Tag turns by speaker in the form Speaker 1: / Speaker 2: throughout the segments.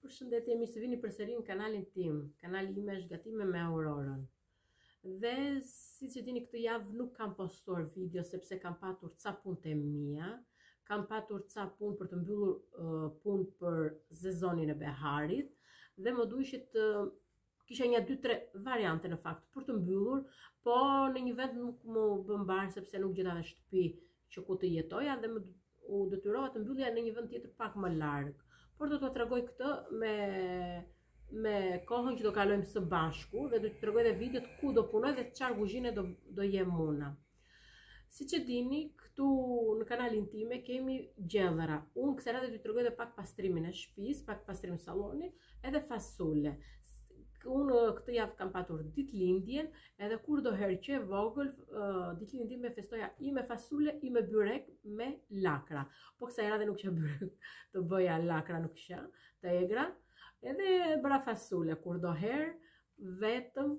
Speaker 1: Përshëndetje, mirë se vini përsëri në kanalin tim. Kanali im është Gatime me Aurorën. Dhe siç e dini këtë javë nuk kam postuar video sepse kam patur ca punë të mia, kam patur ca punë për të mbyllur uh, punë për sezonin e beharit dhe më duhej të kisha një dy tre variante në fakt për të mbyllur, po në një vend nuk më bë mbarë sepse nuk gjeta në shtëpi që ku të jetoja dhe më u detyrova të mbyllja në një vend tjetër pak më larg. Por do të tregoj këtë me me kohën që do kalojmë së bashku dhe do të tregoj edhe videot ku do punoj dhe çfarë kuzhine do do jem, unë. Siç e dini, këtu në kanalin tim kemi gjellëra. Unë kësaj radhe të tregoj dhe pak pastrimin e shpisë, pak pastrim saloni, edhe fasule. Unë këtë javë kam patur ditëlindjen, edhe kurdoherë që e vogël, ditëlindjen e festoja o me fasule, o me byrek me lakra. Po kësaj here dhe nuk qe byrek të bëja lakra, nuk qe, të egra, edhe bëra fasule, kurdoherë, vetëm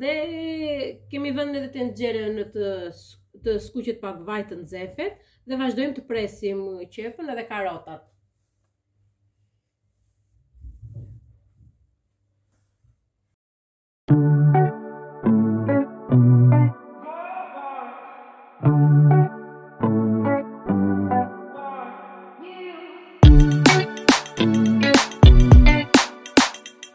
Speaker 1: Dhe kemi vënë edhe tenxheren të të skuqet pak vaj të nxehet dhe vazhdojmë të presim qepën edhe karotat.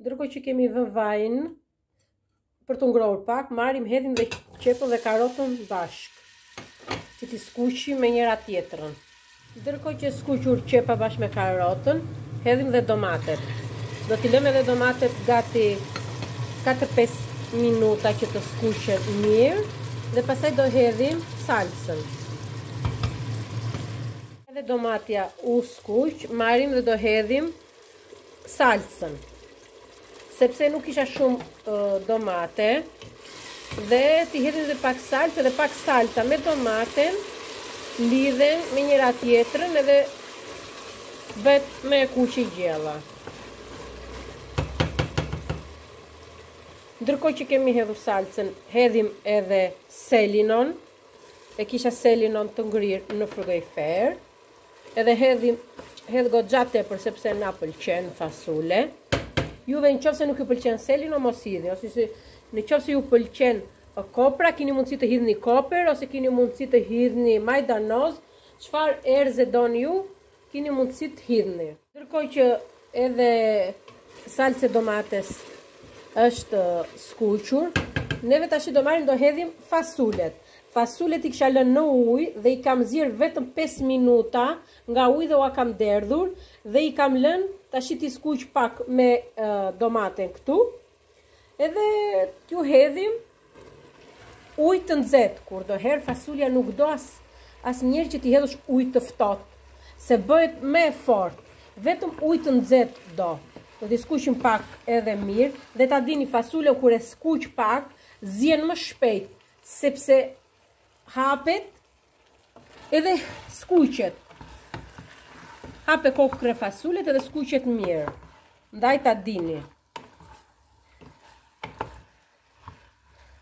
Speaker 1: Ndërkohë që kemi vënë vajin për t'u ngrohur pak, marrim hedhim dhe qepën dhe karotën bashkë. Që t'i skuqim me njëra tjetrën. Ndërkohë që është skuqur qepa bashkë me karotën, hedhim dhe domatet. Do t'i lëmë edhe domatet gati 4-5 minuta që të skuqen mirë dhe pastaj do hedhim salcën. Edhe domatja u skuq, marrim dhe do hedhim salcën. Sepse nuk kisha shumë uh, domate dhe t'i hedhim dhe pak salcë dhe pak salca me domaten lidhen me njëra tjetrën edhe bëhet më e kuqe gjella. Ndërkohë që kemi hedhur salcën, hedhim edhe selinon, e kisha selinon të ngrirë në frigorifer, Edhe hedh, i hedh goxha tepër sepse na pëlqen fasulja. Juve në qoftë se nuk ju pëlqen selino mos hidhni, ose si, në qoftë se ju pëlqen kopra, kini mundësi të hidhni kopër, ose kini mundësi të hidhni majdanoz, çfarë erëze doni ju, kini mundësi të hidhni. Ndërkohë që Edhe salca e domates është skuqur. Neve tashi do marrim do hedhim fasulet. Fasulet i kisha lënë në ujë dhe i kam zier vetëm 5 minuta nga uji dhe ua kam derdhur dhe i kam lënë tashi t'i skuq pak me domaten këtu Edhe t'ju hedhim ujë të nxehtë, kurdoherë fasulja nuk do asnjëherë që t'i hedhësh ujë të ftohtë, se bëhet më e fortë. Vetëm ujë të nxehtë do. Do t'i skuqim pak edhe mirë dhe ta dini fasulja kur e skuq pak, zien më shpejt, sepse hapet edhe skuqet. Hapet kokrra e fasules edhe skuqet mirë. Ndaj ta dini.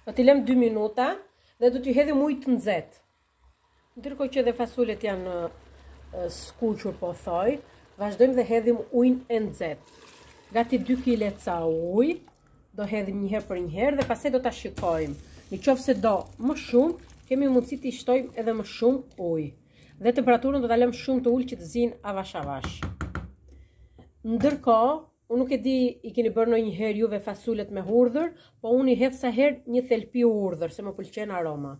Speaker 1: Do t'i lëm 2 minuta dhe do t'ju hedhim ujë të nxehtë. Ndërkohë që edhe fasulet janë skuqur po thoj, vazhdojmë dhe hedhim ujin e nxehtë. Gati 2 kile e ca ujë, do hedhim një herë për një herë dhe pastaj do ta shikojmë. Në qoftë se do më shumë, kemi mundësi t'i shtojmë edhe më shumë ujë. Dhe temperaturën do ta lëmë shumë të ulë që të zinë avash avash. Ndërkohë, Unë nuk e di i keni bërë ndonjë herë juve fasulet me hurdhër, po unë i hedh sa herë një thelpi hurdhër, se më pëlqen aroma.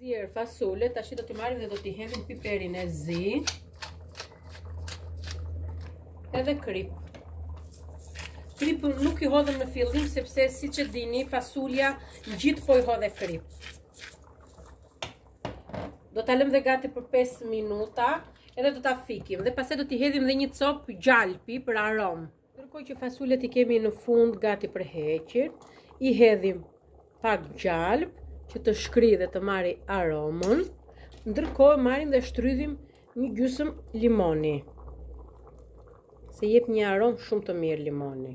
Speaker 1: Zier fasulet, tashi do t'i marrim dhe do t'i hedhim piperin e zi. Edhe kripë. Kripë nuk i hodhëm në fillim sepse siç e dini, fasulja gjithë po i hodhe kripë. Do ta lëmë dhe gati për 5 minuta, edhe do ta fikim dhe pastaj do t'i hedhim dhe një copë gjalpi për aromë. Ndërkohë që fasulet i kemi në fund gati për heqje, i hedhim pak gjalpë që të shkrijë dhe të marrë aromën. Ndërkohë marrim dhe shtrydhim një gjysëm limoni. Se jep një aromë shumë të mirë limoni.